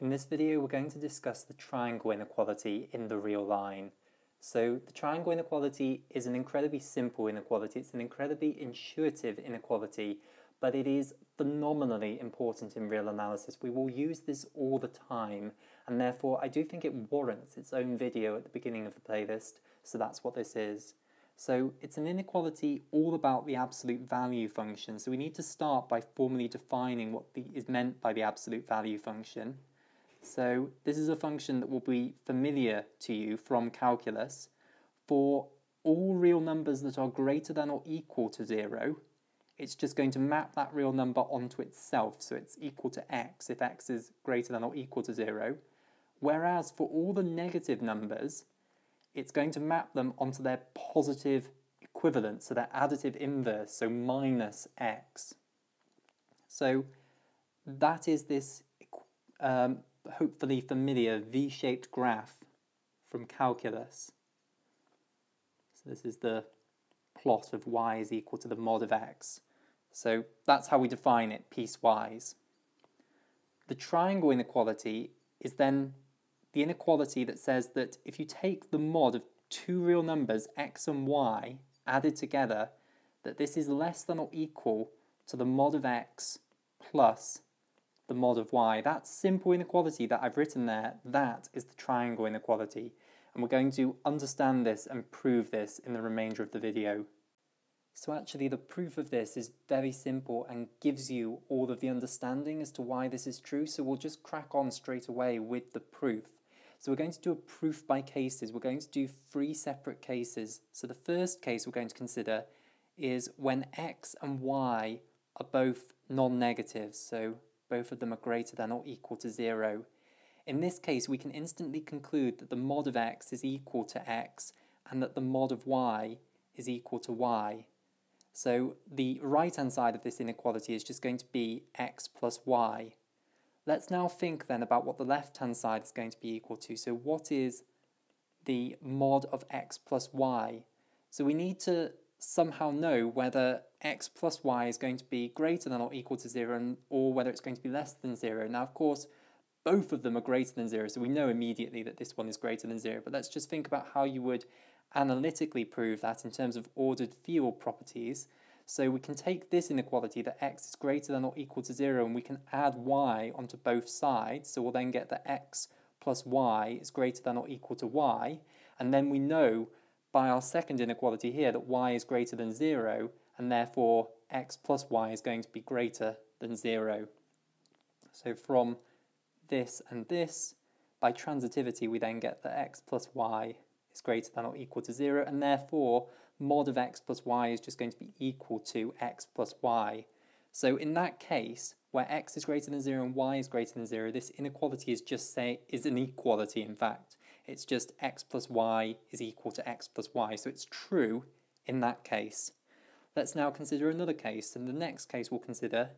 In this video we're going to discuss the triangle inequality in the real line. So the triangle inequality is an incredibly simple inequality, it's an incredibly intuitive inequality, but it is phenomenally important in real analysis. We will use this all the time and therefore I do think it warrants its own video at the beginning of the playlist, so that's what this is. So it's an inequality all about the absolute value function. So we need to start by formally defining what the, is meant by the absolute value function. So this is a function that will be familiar to you from calculus. For all real numbers that are greater than or equal to zero, it's just going to map that real number onto itself. So it's equal to x if x is greater than or equal to zero. Whereas for all the negative numbers, it's going to map them onto their positive equivalent, so their additive inverse, so minus x. So that is this um, hopefully familiar V-shaped graph from calculus. So this is the plot of y is equal to the mod of x. So that's how we define it piecewise. The triangle inequality is then the inequality that says that if you take the mod of two real numbers, x and y, added together, that this is less than or equal to the mod of x plus the mod of y. That simple inequality that I've written there, that is the triangle inequality. And we're going to understand this and prove this in the remainder of the video. So actually the proof of this is very simple and gives you all of the understanding as to why this is true. So we'll just crack on straight away with the proof. So we're going to do a proof by cases. We're going to do three separate cases. So the first case we're going to consider is when x and y are both non-negative. So both of them are greater than or equal to 0. In this case, we can instantly conclude that the mod of x is equal to x and that the mod of y is equal to y. So the right-hand side of this inequality is just going to be x plus y. Let's now think then about what the left-hand side is going to be equal to. So what is the mod of x plus y? So we need to somehow know whether x plus y is going to be greater than or equal to 0 or whether it's going to be less than 0. Now, of course, both of them are greater than 0, so we know immediately that this one is greater than 0. But let's just think about how you would analytically prove that in terms of ordered field properties. So we can take this inequality that x is greater than or equal to 0 and we can add y onto both sides. So we'll then get that x plus y is greater than or equal to y. And then we know by our second inequality here that y is greater than 0 and therefore x plus y is going to be greater than 0. So from this and this, by transitivity we then get that x plus y is greater than or equal to 0 and therefore mod of x plus y is just going to be equal to x plus y. So in that case, where x is greater than 0 and y is greater than 0, this inequality is just say is an equality in fact. It's just x plus y is equal to x plus y, so it's true in that case. Let's now consider another case, and the next case we'll consider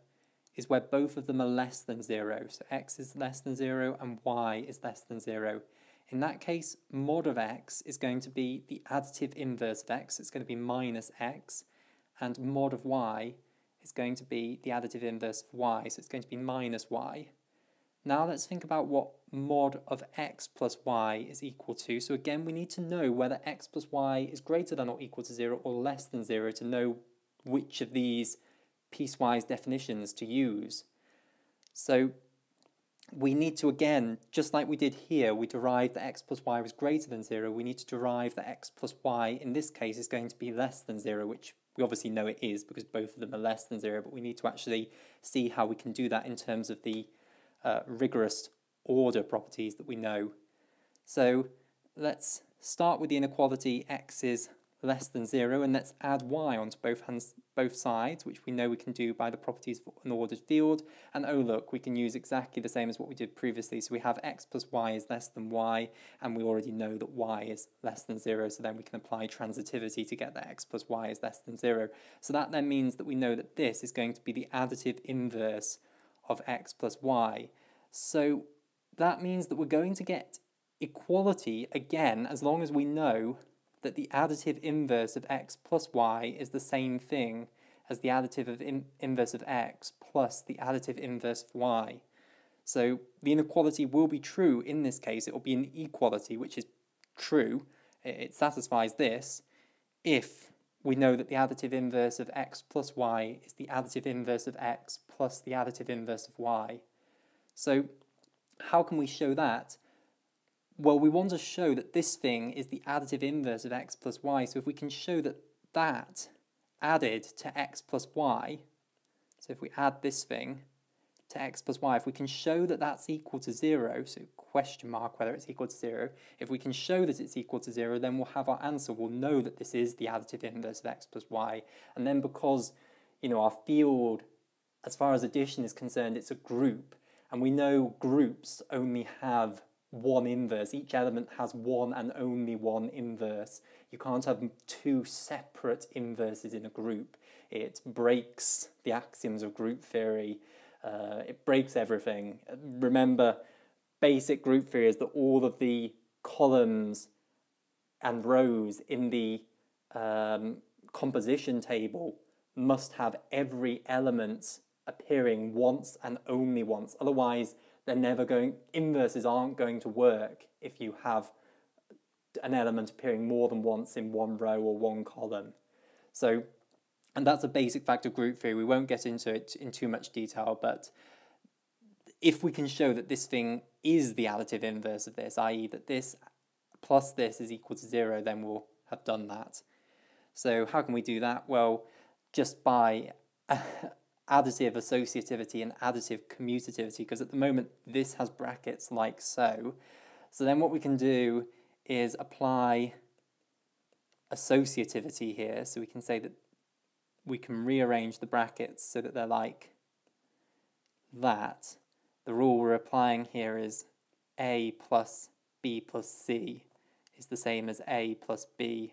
is where both of them are less than 0. So x is less than 0 and y is less than 0. In that case, mod of x is going to be the additive inverse of x. It's going to be minus x. And mod of y is going to be the additive inverse of y. So it's going to be minus y. Now let's think about what mod of x plus y is equal to. So again, we need to know whether x plus y is greater than or equal to 0 or less than 0 to know which of these piecewise definitions to use. So we need to again, just like we did here, we derived that x plus y was greater than 0, we need to derive that x plus y in this case is going to be less than 0, which we obviously know it is because both of them are less than 0, but we need to actually see how we can do that in terms of the uh, rigorous order properties that we know. So let's start with the inequality x is less than 0 and let's add y onto both hands, both sides which we know we can do by the properties of an ordered field. And oh look we can use exactly the same as what we did previously. So we have x plus y is less than y and we already know that y is less than 0 so then we can apply transitivity to get that x plus y is less than 0 so that then means that we know that this is going to be the additive inverse of x plus y so that means that we're going to get equality again as long as we know that the additive inverse of x plus y is the same thing as the additive of in inverse of x plus the additive inverse of y. So the inequality will be true in this case. It will be an equality, which is true. It satisfies this if we know that the additive inverse of x plus y is the additive inverse of x plus the additive inverse of y. So how can we show that? Well, we want to show that this thing is the additive inverse of x plus y. So if we can show that that added to x plus y, so if we add this thing to x plus y, if we can show that that's equal to 0, so question mark whether it's equal to 0. If we can show that it's equal to 0, then we'll have our answer. We'll know that this is the additive inverse of x plus y. And then because, you know, our field, as far as addition is concerned, it's a group. And we know groups only have one inverse. Each element has one and only one inverse. You can't have two separate inverses in a group. It breaks the axioms of group theory. Uh, it breaks everything. Remember, basic group theory is that all of the columns and rows in the um, composition table must have every element appearing once and only once. Otherwise, they're never going, inverses aren't going to work if you have an element appearing more than once in one row or one column. So, and that's a basic fact of group theory. We won't get into it in too much detail, but if we can show that this thing is the additive inverse of this, i.e. that this plus this is equal to zero, then we'll have done that. So how can we do that? Well, just by additive associativity and additive commutativity, because at the moment this has brackets like so. So then what we can do is apply associativity here. So we can say that we can rearrange the brackets so that they're like that the rule we're applying here is a plus b plus c is the same as a plus b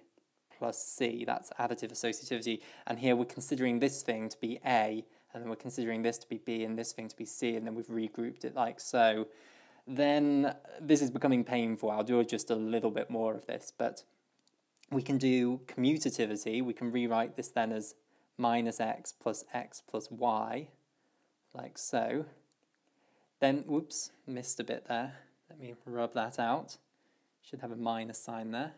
plus c. That's additive associativity. And here we're considering this thing to be a, and then we're considering this to be b and this thing to be c, and then we've regrouped it like so. Then this is becoming painful. I'll do just a little bit more of this, but we can do commutativity. We can rewrite this then as minus x plus x plus y, like so. Then, whoops, missed a bit there. Let me rub that out. Should have a minus sign there.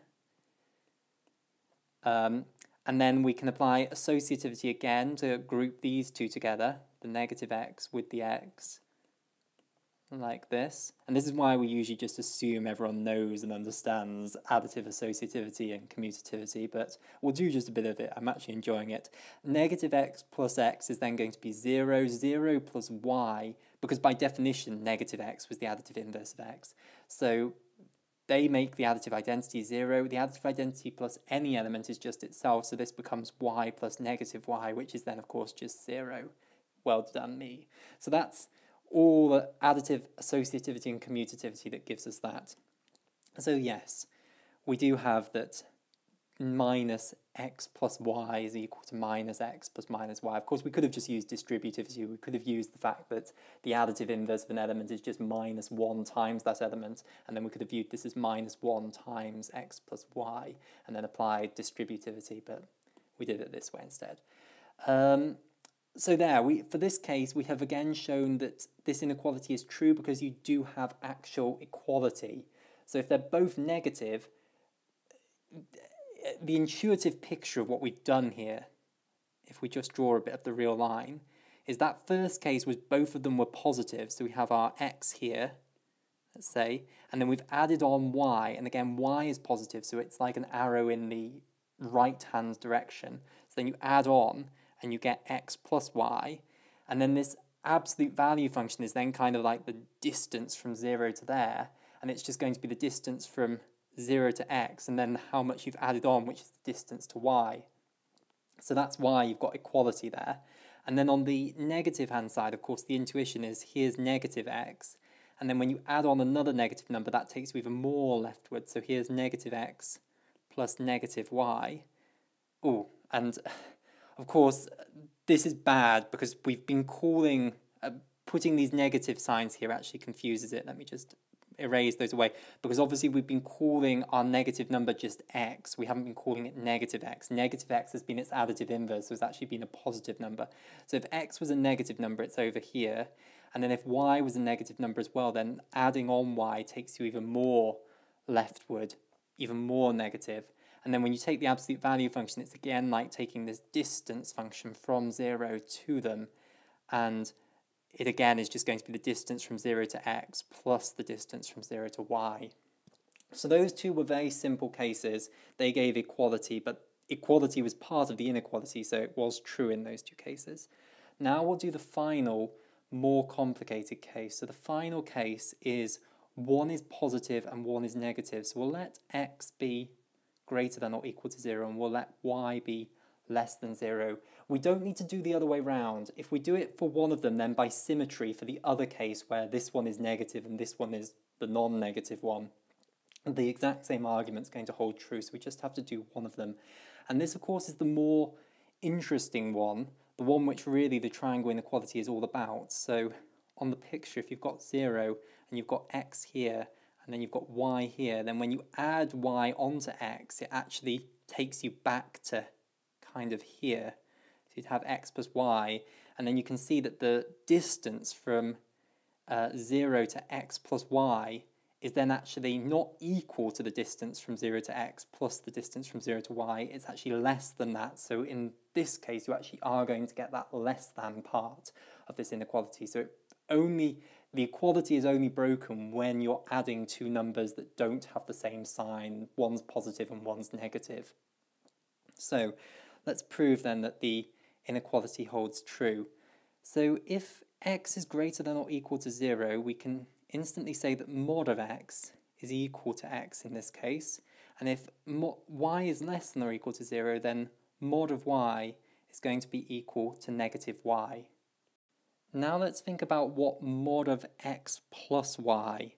Um, and then we can apply associativity again to group these two together, the negative x with the x like this. And this is why we usually just assume everyone knows and understands additive associativity and commutativity, but we'll do just a bit of it. I'm actually enjoying it. Negative x plus x is then going to be 0, 0 plus y, because by definition, negative x was the additive inverse of x. So they make the additive identity 0. The additive identity plus any element is just itself, so this becomes y plus negative y, which is then, of course, just 0. Well done, me. So that's all the additive associativity and commutativity that gives us that. So yes, we do have that minus x plus y is equal to minus x plus minus y. Of course, we could have just used distributivity. We could have used the fact that the additive inverse of an element is just minus 1 times that element, and then we could have viewed this as minus 1 times x plus y, and then applied distributivity, but we did it this way instead. Um, so there, we for this case, we have again shown that this inequality is true because you do have actual equality. So if they're both negative, the intuitive picture of what we've done here, if we just draw a bit of the real line, is that first case was both of them were positive. So we have our x here, let's say, and then we've added on y, and again, y is positive, so it's like an arrow in the right-hand direction. So then you add on, and you get x plus y. And then this absolute value function is then kind of like the distance from 0 to there. And it's just going to be the distance from 0 to x, and then how much you've added on, which is the distance to y. So that's why you've got equality there. And then on the negative hand side, of course, the intuition is here's negative x. And then when you add on another negative number, that takes you even more leftward. So here's negative x plus negative y. Oh, and of course, this is bad because we've been calling, uh, putting these negative signs here actually confuses it. Let me just erase those away because obviously we've been calling our negative number just x. We haven't been calling it negative x. Negative x has been its additive inverse, so it's actually been a positive number. So if x was a negative number, it's over here. And then if y was a negative number as well, then adding on y takes you even more leftward, even more negative. And then when you take the absolute value function, it's again like taking this distance function from 0 to them. And it again is just going to be the distance from 0 to x plus the distance from 0 to y. So those two were very simple cases. They gave equality, but equality was part of the inequality, so it was true in those two cases. Now we'll do the final, more complicated case. So the final case is one is positive and one is negative. So we'll let x be greater than or equal to 0 and we'll let y be less than 0. We don't need to do the other way round. If we do it for one of them, then by symmetry for the other case where this one is negative and this one is the non-negative one, the exact same argument is going to hold true, so we just have to do one of them. And this, of course, is the more interesting one, the one which really the triangle inequality is all about. So on the picture, if you've got 0 and you've got x here, and then you've got y here, then when you add y onto x, it actually takes you back to kind of here. So you'd have x plus y, and then you can see that the distance from uh, 0 to x plus y is then actually not equal to the distance from 0 to x plus the distance from 0 to y. It's actually less than that. So in this case, you actually are going to get that less than part of this inequality. So it only the equality is only broken when you're adding two numbers that don't have the same sign. One's positive and one's negative. So let's prove then that the inequality holds true. So if x is greater than or equal to 0, we can instantly say that mod of x is equal to x in this case. And if y is less than or equal to 0, then mod of y is going to be equal to negative y. Now let's think about what mod of x plus y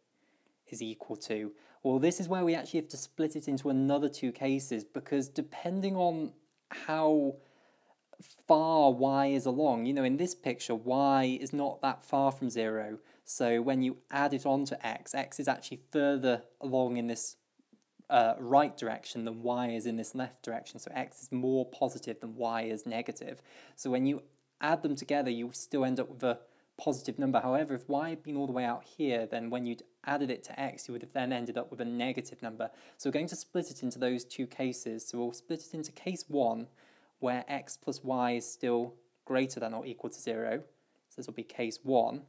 is equal to. Well, this is where we actually have to split it into another two cases because depending on how far y is along, you know, in this picture, y is not that far from 0. So when you add it on to x, x is actually further along in this uh, right direction than y is in this left direction. So x is more positive than y is negative. So when you add them together, you still end up with a positive number. However, if y had been all the way out here, then when you'd added it to x, you would have then ended up with a negative number. So we're going to split it into those two cases. So we'll split it into case 1, where x plus y is still greater than or equal to 0. So this will be case 1.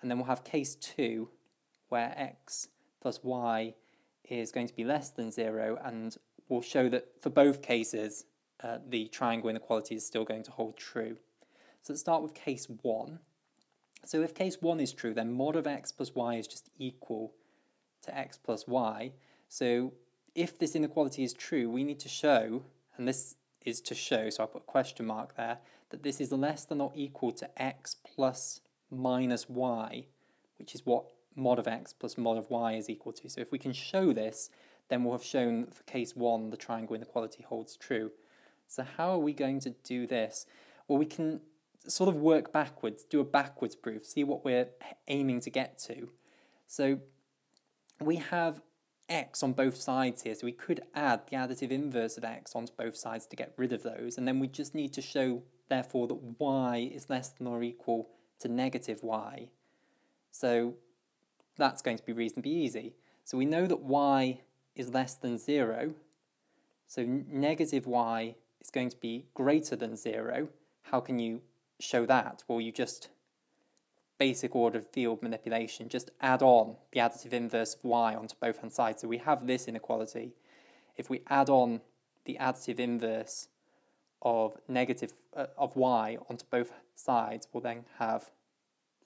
And then we'll have case 2, where x plus y is going to be less than 0, and we'll show that for both cases, uh, the triangle inequality is still going to hold true. So let's start with case 1. So if case 1 is true, then mod of x plus y is just equal to x plus y. So if this inequality is true, we need to show, and this is to show, so I'll put a question mark there, that this is less than or equal to x plus minus y, which is what mod of x plus mod of y is equal to. So if we can show this, then we'll have shown that for case 1 the triangle inequality holds true. So how are we going to do this? Well, we can sort of work backwards, do a backwards proof, see what we're aiming to get to. So we have x on both sides here, so we could add the additive inverse of x onto both sides to get rid of those, and then we just need to show, therefore, that y is less than or equal to negative y. So that's going to be reasonably easy. So we know that y is less than 0, so negative y is going to be greater than 0. How can you show that? Well, you just, basic ordered field manipulation, just add on the additive inverse of y onto both hand sides. So we have this inequality. If we add on the additive inverse of negative uh, of y onto both sides we'll then have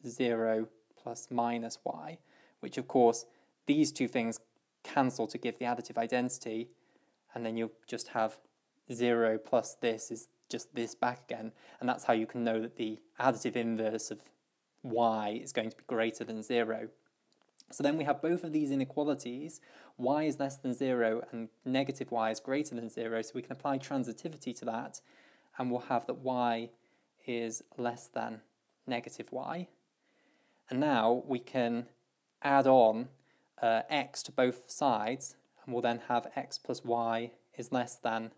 0 plus minus y, which of course these two things cancel to give the additive identity, and then you'll just have 0 plus this is just this back again, and that's how you can know that the additive inverse of y is going to be greater than 0. So then we have both of these inequalities, y is less than 0 and negative y is greater than 0, so we can apply transitivity to that, and we'll have that y is less than negative y. And now we can add on uh, x to both sides, and we'll then have x plus y is less than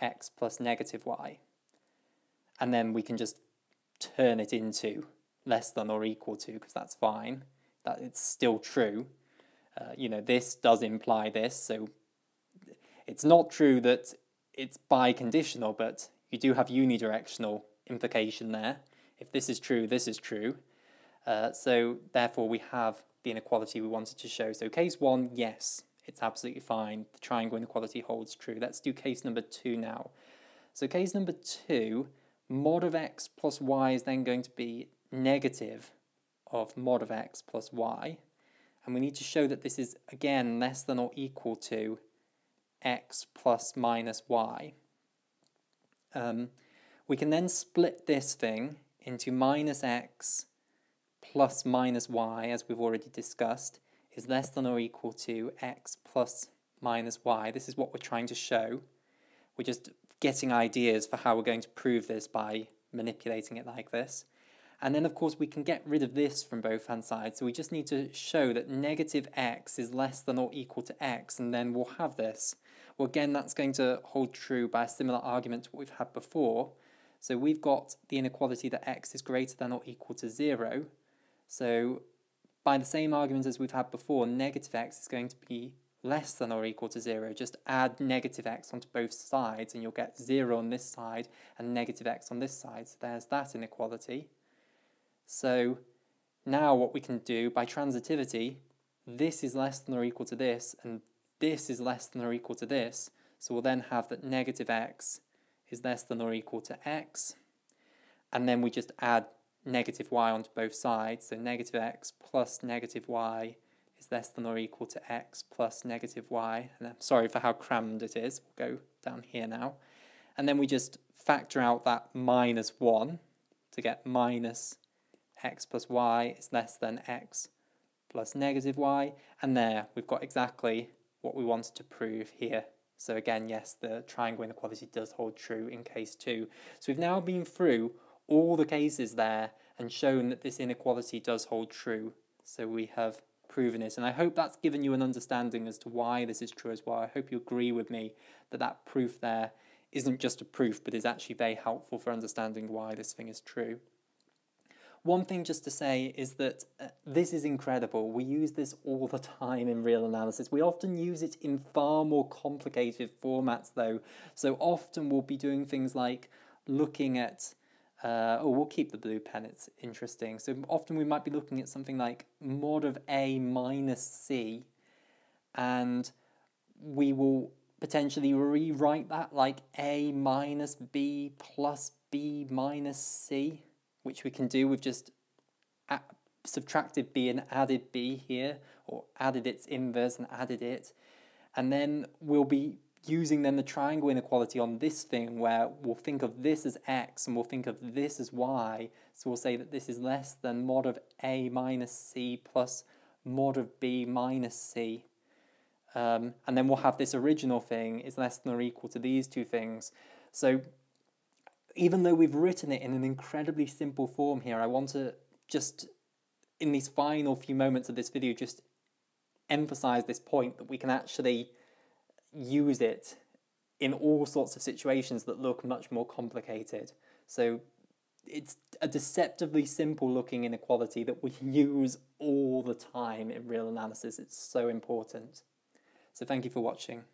x plus negative y. And then we can just turn it into less than or equal to because that's fine. That it's still true. Uh, you know, this does imply this, so it's not true that it's biconditional, but you do have unidirectional implication there. If this is true, this is true. Uh, so therefore we have the inequality we wanted to show. So case one, yes, it's absolutely fine. The triangle inequality holds true. Let's do case number two now. So case number two, mod of x plus y is then going to be negative of mod of x plus y. And we need to show that this is, again, less than or equal to x plus minus y. Um, we can then split this thing into minus x plus minus y, as we've already discussed, is less than or equal to x plus minus y. This is what we're trying to show. We're just getting ideas for how we're going to prove this by manipulating it like this. And then, of course, we can get rid of this from both hand sides. So we just need to show that negative x is less than or equal to x, and then we'll have this. Well, again, that's going to hold true by a similar argument to what we've had before. So we've got the inequality that x is greater than or equal to 0. So by the same argument as we've had before, negative x is going to be less than or equal to 0. Just add negative x onto both sides and you'll get 0 on this side and negative x on this side. So there's that inequality. So now what we can do by transitivity, this is less than or equal to this and this is less than or equal to this. So we'll then have that negative x is less than or equal to x. And then we just add negative y onto both sides. So negative x plus negative y is less than or equal to x plus negative y. And I'm sorry for how crammed it is. We'll go down here now. And then we just factor out that minus 1 to get minus x plus y is less than x plus negative y. And there we've got exactly what we wanted to prove here. So again, yes, the triangle inequality does hold true in case 2. So we've now been through all the cases there and shown that this inequality does hold true. So we have proven it. And I hope that's given you an understanding as to why this is true as well. I hope you agree with me that that proof there isn't just a proof, but is actually very helpful for understanding why this thing is true. One thing just to say is that uh, this is incredible. We use this all the time in real analysis. We often use it in far more complicated formats though. So often we'll be doing things like looking at, uh, oh, we'll keep the blue pen, it's interesting. So often we might be looking at something like mod of A minus C and we will potentially rewrite that like A minus B plus B minus C which we can do with just subtracted b and added b here, or added its inverse and added it. And then we'll be using then the triangle inequality on this thing where we'll think of this as x and we'll think of this as y. So we'll say that this is less than mod of a minus c plus mod of b minus c. Um, and then we'll have this original thing is less than or equal to these two things. So even though we've written it in an incredibly simple form here, I want to just, in these final few moments of this video, just emphasize this point that we can actually use it in all sorts of situations that look much more complicated. So it's a deceptively simple looking inequality that we use all the time in real analysis. It's so important. So thank you for watching.